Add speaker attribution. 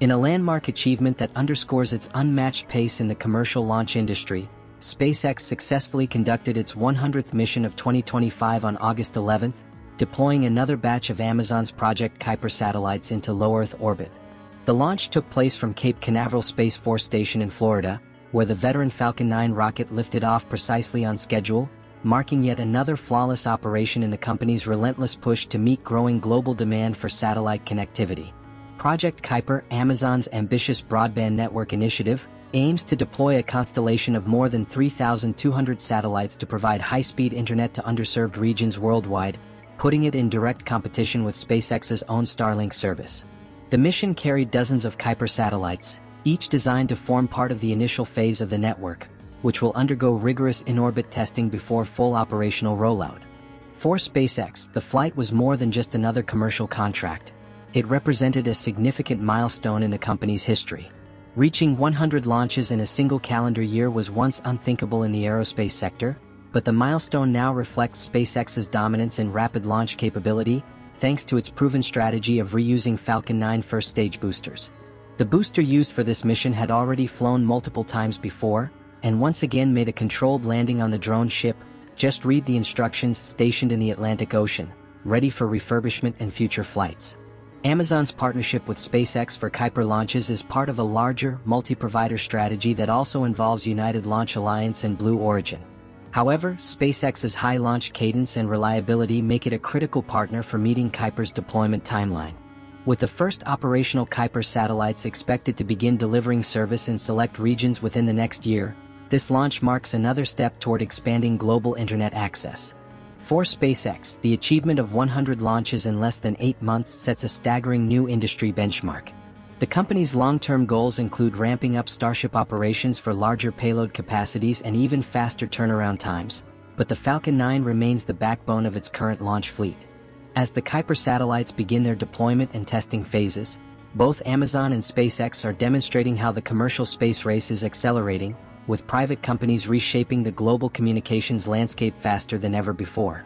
Speaker 1: In a landmark achievement that underscores its unmatched pace in the commercial launch industry, SpaceX successfully conducted its 100th mission of 2025 on August 11, deploying another batch of Amazon's Project Kuiper satellites into low Earth orbit. The launch took place from Cape Canaveral Space Force Station in Florida, where the veteran Falcon 9 rocket lifted off precisely on schedule, marking yet another flawless operation in the company's relentless push to meet growing global demand for satellite connectivity. Project Kuiper, Amazon's ambitious broadband network initiative, aims to deploy a constellation of more than 3,200 satellites to provide high-speed internet to underserved regions worldwide, putting it in direct competition with SpaceX's own Starlink service. The mission carried dozens of Kuiper satellites, each designed to form part of the initial phase of the network, which will undergo rigorous in-orbit testing before full operational rollout. For SpaceX, the flight was more than just another commercial contract. It represented a significant milestone in the company's history. Reaching 100 launches in a single calendar year was once unthinkable in the aerospace sector, but the milestone now reflects SpaceX's dominance in rapid launch capability, thanks to its proven strategy of reusing Falcon 9 first-stage boosters. The booster used for this mission had already flown multiple times before, and once again made a controlled landing on the drone ship, just read the instructions stationed in the Atlantic Ocean, ready for refurbishment and future flights. Amazon's partnership with SpaceX for Kuiper launches is part of a larger, multi-provider strategy that also involves United Launch Alliance and Blue Origin. However, SpaceX's high launch cadence and reliability make it a critical partner for meeting Kuiper's deployment timeline. With the first operational Kuiper satellites expected to begin delivering service in select regions within the next year, this launch marks another step toward expanding global internet access. For SpaceX, the achievement of 100 launches in less than 8 months sets a staggering new industry benchmark. The company's long-term goals include ramping up Starship operations for larger payload capacities and even faster turnaround times, but the Falcon 9 remains the backbone of its current launch fleet. As the Kuiper satellites begin their deployment and testing phases, both Amazon and SpaceX are demonstrating how the commercial space race is accelerating, with private companies reshaping the global communications landscape faster than ever before.